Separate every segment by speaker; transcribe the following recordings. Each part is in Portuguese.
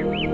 Speaker 1: Música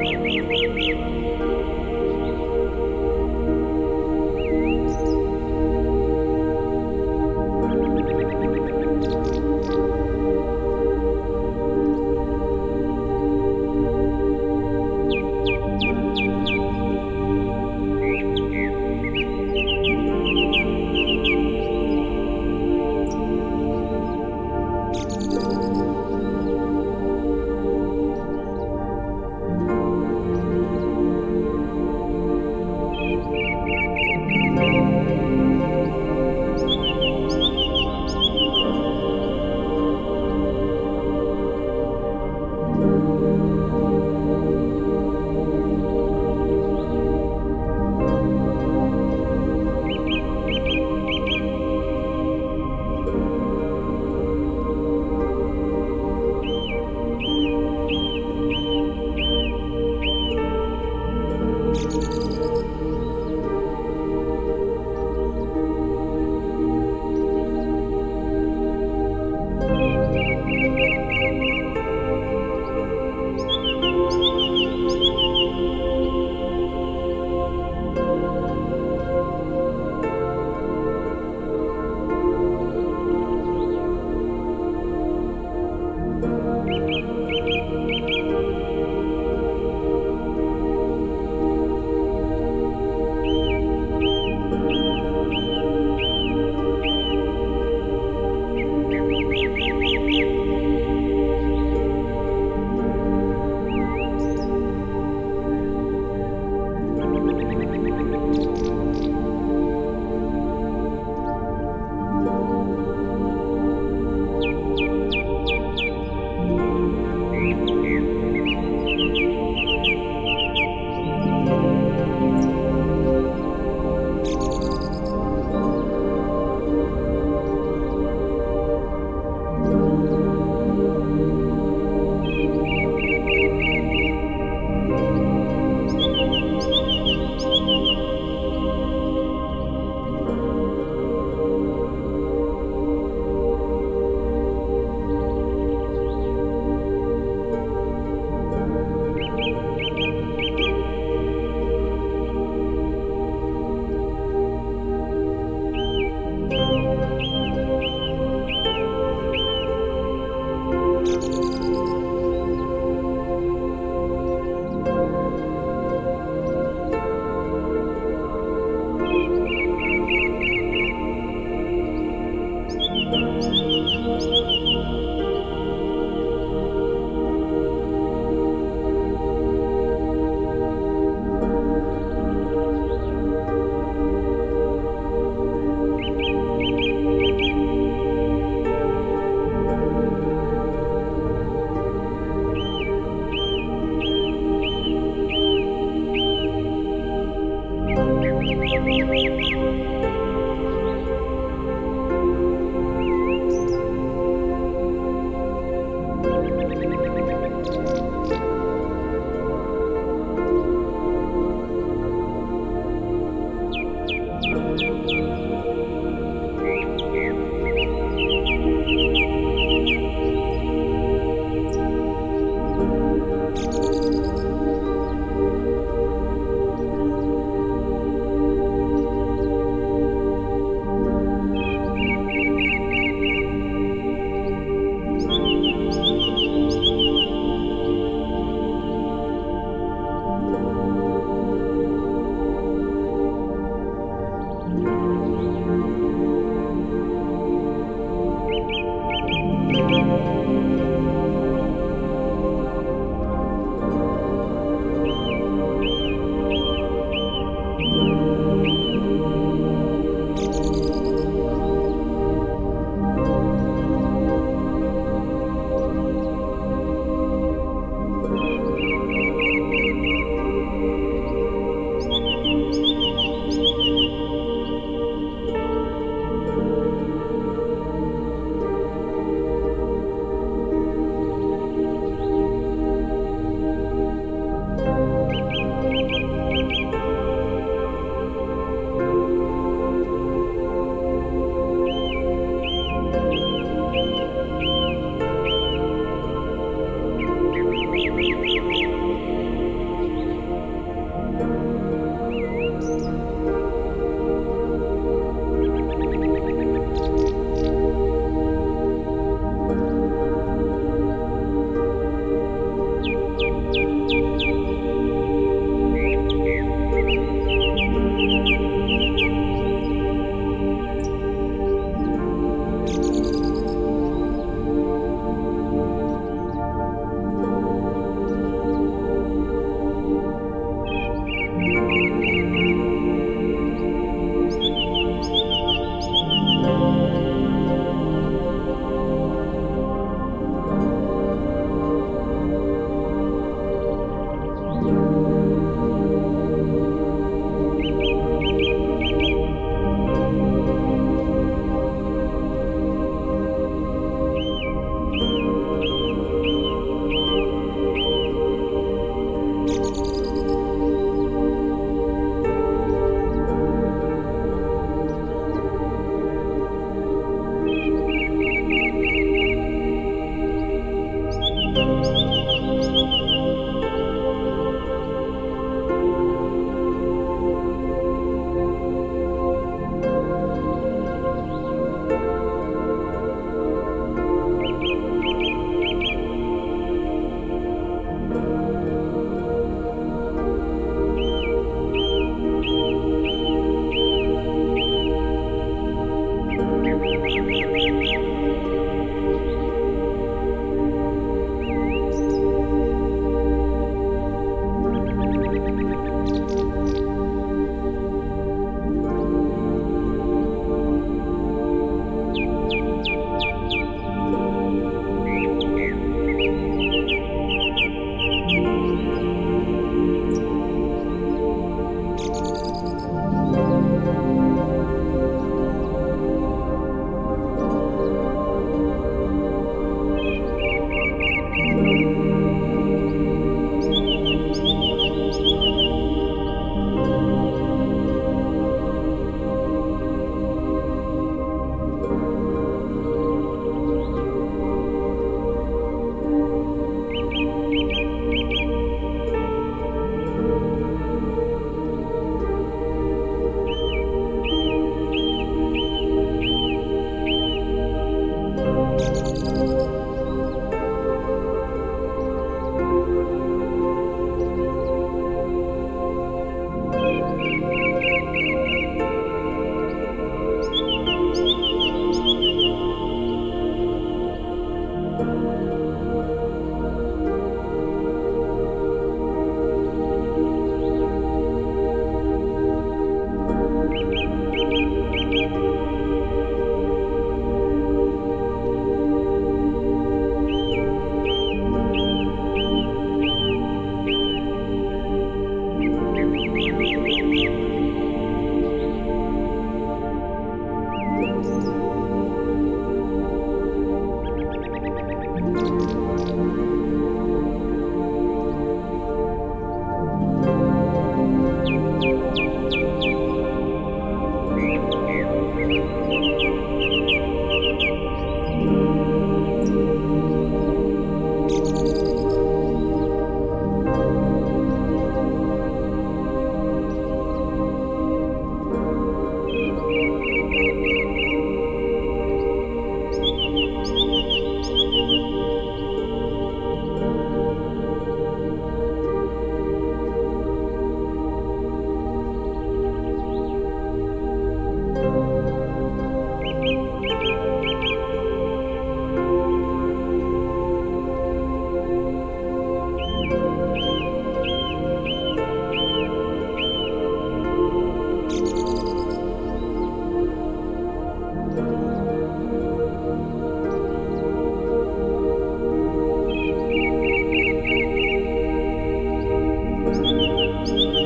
Speaker 1: Thank you.